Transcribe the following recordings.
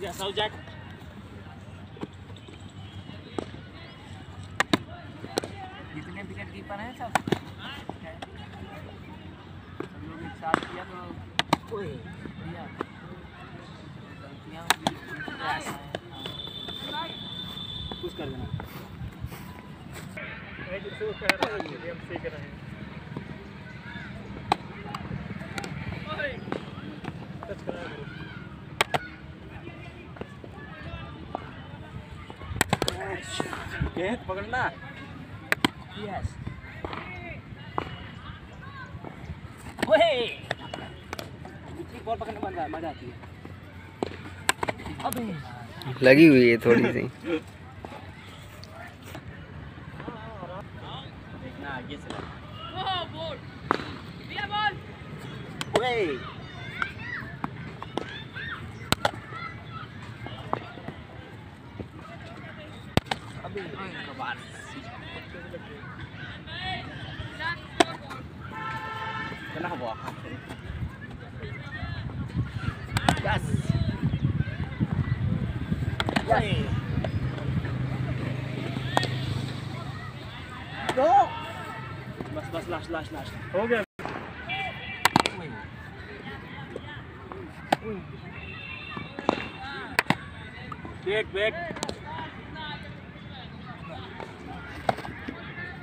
Yes, out Jack. जितने wicket keeper हैं सब। सब लोग एक साथ किया तो गलतियाँ हैं पुश कर देना हम सीख रहे हैं टच करा कैच पकड़ना। यस ओए दूसरी बॉल पकड़ने में मज़ा मज़ा आती है। अबे लगी हुई है थोड़ी सी। देखना आगे से लग। ओए Kailan ka buwak? Yes! Yes! Go! Bas, bas, lash, lash, lash. Okay. Back, back.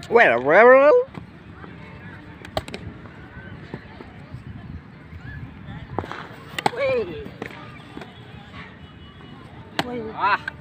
Wait a railroad? Wait. Wait. Ah.